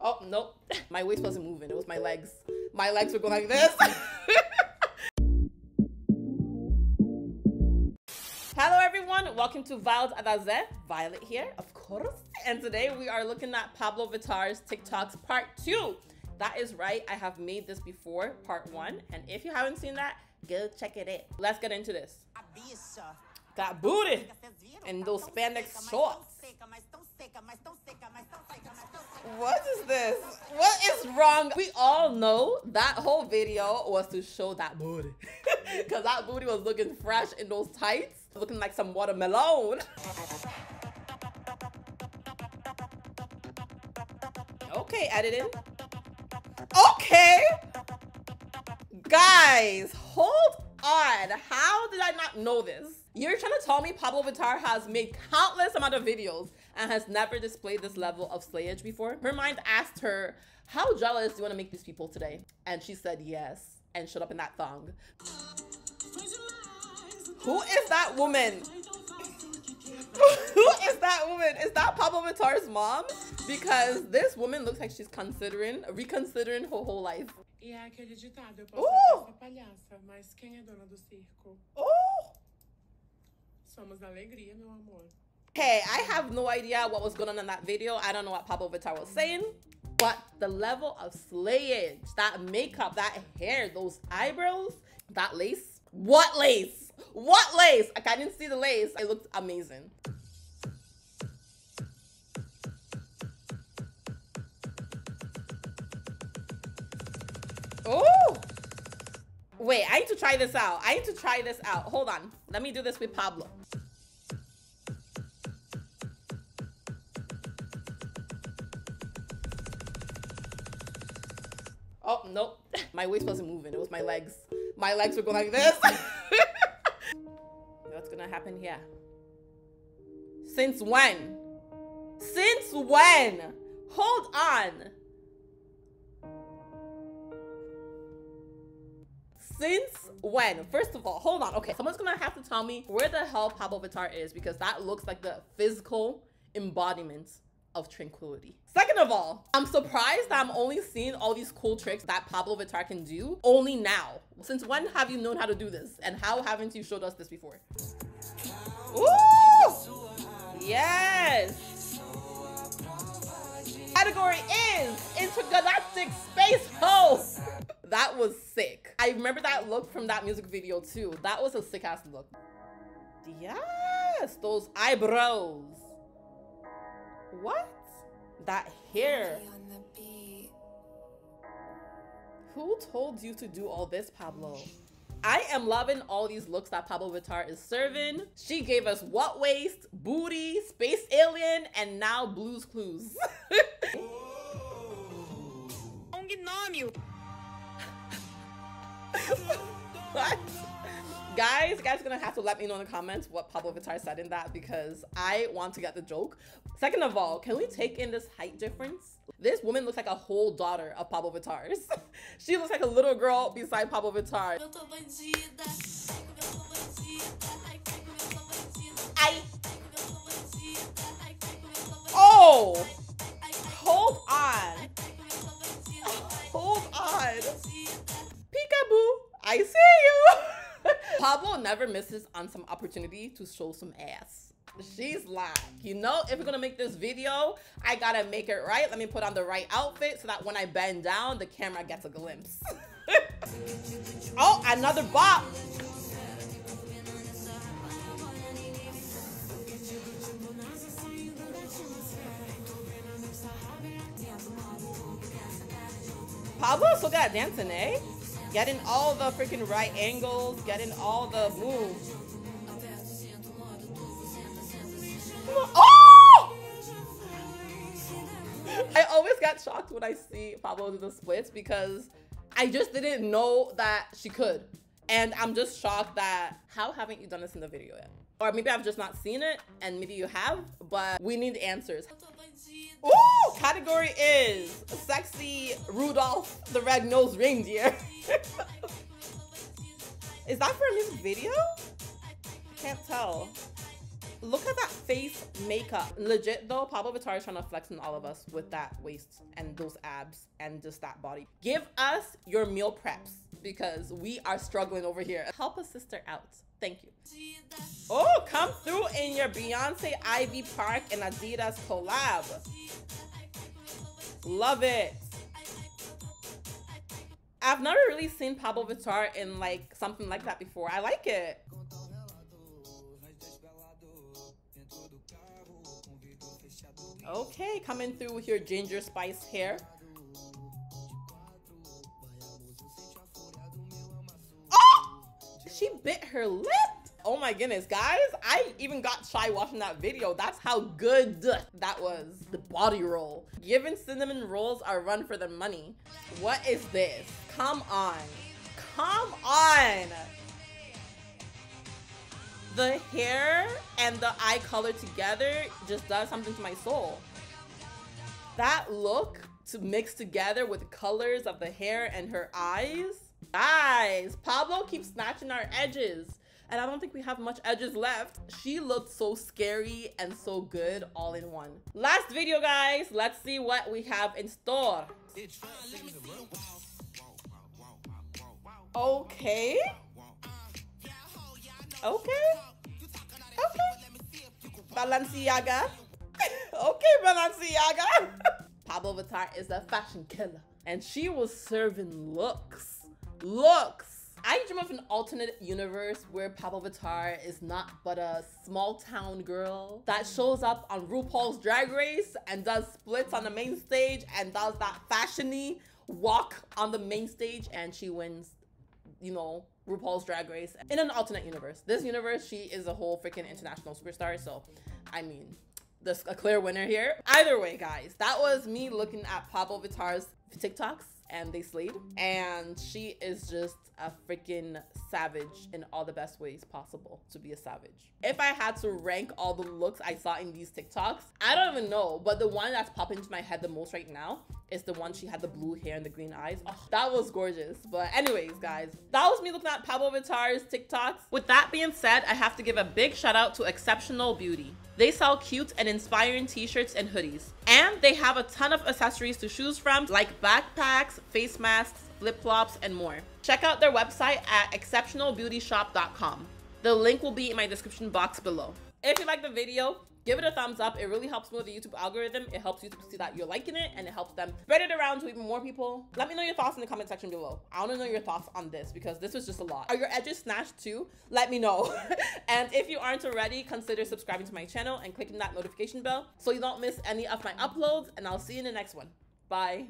Oh, nope. My waist wasn't moving. It was my legs. My legs were going like this. Hello everyone, welcome to Violet Adaze. Violet here, of course. And today we are looking at Pabllo Vittar's TikToks part two. That is right, I have made this before, part one. And if you haven't seen that, go check it out. Let's get into this. That booty and those spandex shorts. What is this? What is wrong? We all know that whole video was to show that booty. Because that booty was looking fresh in those tights, looking like some watermelon. Okay, editing. Okay. Guys, hold on. How did I not know this? You're trying to tell me Pabllo Vittar has made countless amount of videos and has never displayed this level of slayage before? Her mind asked her, how jealous do you want to make these people today? And she said yes and showed up in that thong. Who is that woman? Who is that woman? Is that Pabllo Vittar's mom? Because this woman looks like she's considering, reconsidering her whole life. E é aquele ditado, eu posso ser palhaça, mas quem é dona do circo? Oh! Somos alegria, meu amor. Okay, I have no idea what was going on in that video. I don't know what Pabllo Vittar was saying. But the level of slayage, that makeup, that hair, those eyebrows, that lace. What lace? What lace? Like, I didn't see the lace. It looked amazing. Oh! Wait, I need to try this out. I need to try this out. Hold on. Let me do this with Pabllo. Oh, nope. My waist wasn't moving. It was my legs. My legs were going like this. What's gonna happen here? Since when? Since when? Hold on. Since when? First of all, hold on. Okay, someone's gonna have to tell me where the hell Pabllo Vittar is because that looks like the physical embodiment of tranquility. Second of all, I'm surprised that I'm only seeing all these cool tricks that Pabllo Vittar can do only now. Since when have you known how to do this? And how haven't you showed us this before? Ooh! Yes! Category is Intergalactic Space Host! That was sick. I remember that look from that music video too. That was a sick ass look. Yes, those eyebrows. What? That hair. Who told you to do all this, Pabllo? I am loving all these looks that Pabllo Vittar is serving. She gave us what waist, booty, space alien, and now Blues Clues. what? Guys, guys are gonna have to let me know in the comments what Pabllo Vittar said in that because I want to get the joke. Second of all, can we take in this height difference? This woman looks like a whole daughter of Pabllo Vittar's. she looks like a little girl beside Pabllo Vittar. Never misses on some opportunity to show some ass. She's like, you know, if we're gonna make this video, I gotta make it right. Let me put on the right outfit so that when I bend down, the camera gets a glimpse. oh, another bop. Pabllo still got dancing, eh? Getting all the freaking right angles, getting all the moves. Oh! I always get shocked when I see Pabllo do the splits because I just didn't know that she could. And I'm just shocked that how haven't you done this in the video yet? Or maybe I've just not seen it and maybe you have, but we need answers. Ooh, category is sexy Rudolph the red-nosed reindeer. is that for a music video? Can't tell. Look at that face makeup. Legit though, Pabllo Vittar is trying to flex on all of us with that waist and those abs and just that body. Give us your meal preps because we are struggling over here. Help a sister out. Thank you. Oh, come through in your Beyonce Ivy Park and Adidas collab. Love it. I've never really seen Pabllo Vittar in like something like that before. I like it. Okay, coming through with your ginger spice hair. Oh! She bit her lip. Oh my goodness, guys. I even got shy watching that video. That's how good that was. The body roll. Given cinnamon rolls are run for the money. What is this? Come on. Come on. The hair and the eye color together just does something to my soul. That look to mix together with the colors of the hair and her eyes. Guys, Pabllo keeps snatching our edges and I don't think we have much edges left. She looked so scary and so good all in one. Last video, guys. Let's see what we have in store. Okay. Okay. Okay. Balenciaga. okay, Balenciaga. Pabllo Vittar is a fashion killer. And she was serving looks. Looks I dream of an alternate universe where Pabllo Vittar is not but a small town girl that shows up on RuPaul's Drag Race and does splits on the main stage and does that fashiony walk on the main stage and she wins, you know, RuPaul's Drag Race in an alternate universe. This universe, she is a whole freaking international superstar. So, I mean, there's a clear winner here. Either way, guys, that was me looking at Pabllo Vittar's TikToks and they slayed. And she is just a freaking savage in all the best ways possible to be a savage. If I had to rank all the looks I saw in these TikToks, I don't even know, but the one that's popping into my head the most right now is the one she had the blue hair and the green eyes. Oh, that was gorgeous. But anyways, guys, that was me looking at Pabllo Vittar's TikToks. With that being said, I have to give a big shout out to Exceptional Beauty. They sell cute and inspiring t-shirts and hoodies. And they have a ton of accessories to choose from like backpacks, face masks, flip-flops, and more. Check out their website at exceptionalbeautyshop.com. The link will be in my description box below. If you like the video, give it a thumbs up. It really helps me with the YouTube algorithm. It helps YouTube see that you're liking it and it helps them spread it around to even more people. Let me know your thoughts in the comment section below. I want to know your thoughts on this because this was just a lot. Are your edges snatched too? Let me know. and if you aren't already, consider subscribing to my channel and clicking that notification bell so you don't miss any of my uploads. And I'll see you in the next one. Bye.